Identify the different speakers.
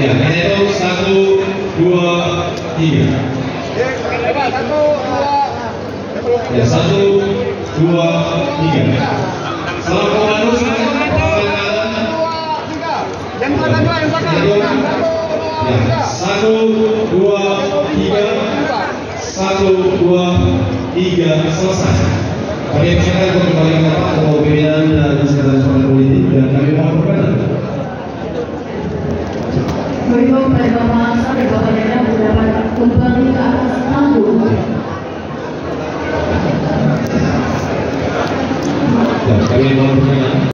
Speaker 1: Ya, itu satu, dua, tiga. Ya, satu, dua, tiga. Selamat komando, selamat
Speaker 2: Yang belakang lah, yang belakang.
Speaker 1: Ya, satu, dua, tiga. Satu, dua, tiga, selesai. Kami persilakan
Speaker 3: Beberapa.
Speaker 1: Ya, kami mohon.